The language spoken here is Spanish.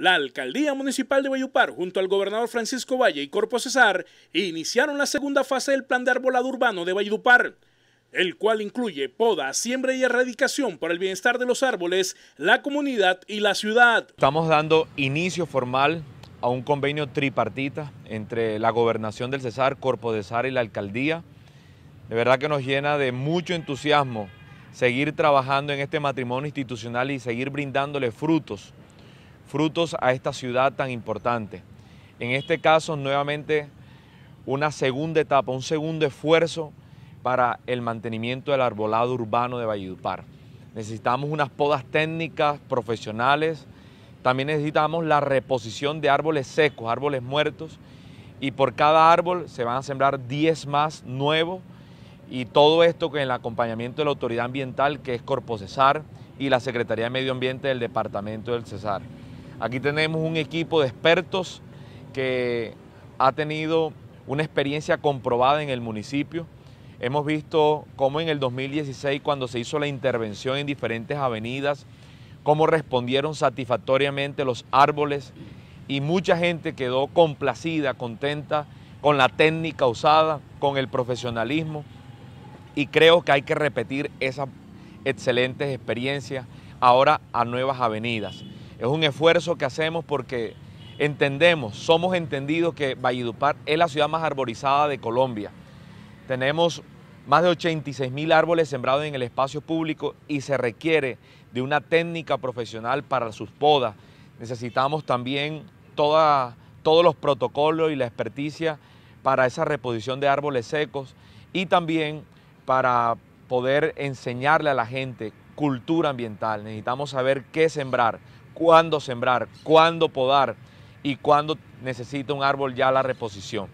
La alcaldía municipal de Valledupar, junto al gobernador Francisco Valle y Corpo Cesar, iniciaron la segunda fase del plan de arbolado urbano de Valledupar, el cual incluye poda, siembra y erradicación para el bienestar de los árboles, la comunidad y la ciudad. Estamos dando inicio formal a un convenio tripartita entre la gobernación del Cesar, Corpo Cesar y la alcaldía. De verdad que nos llena de mucho entusiasmo seguir trabajando en este matrimonio institucional y seguir brindándole frutos frutos a esta ciudad tan importante. En este caso, nuevamente, una segunda etapa, un segundo esfuerzo para el mantenimiento del arbolado urbano de Valledupar. Necesitamos unas podas técnicas, profesionales, también necesitamos la reposición de árboles secos, árboles muertos, y por cada árbol se van a sembrar 10 más nuevos, y todo esto con el acompañamiento de la autoridad ambiental que es Corpo Cesar y la Secretaría de Medio Ambiente del Departamento del Cesar. Aquí tenemos un equipo de expertos que ha tenido una experiencia comprobada en el municipio. Hemos visto cómo en el 2016, cuando se hizo la intervención en diferentes avenidas, cómo respondieron satisfactoriamente los árboles y mucha gente quedó complacida, contenta con la técnica usada, con el profesionalismo y creo que hay que repetir esas excelentes experiencias ahora a nuevas avenidas. Es un esfuerzo que hacemos porque entendemos, somos entendidos que Valledupar es la ciudad más arborizada de Colombia. Tenemos más de 86 mil árboles sembrados en el espacio público y se requiere de una técnica profesional para sus podas. Necesitamos también todos los protocolos y la experticia para esa reposición de árboles secos y también para poder enseñarle a la gente cultura ambiental. Necesitamos saber qué sembrar, cuándo sembrar, cuándo podar y cuándo necesita un árbol ya la reposición.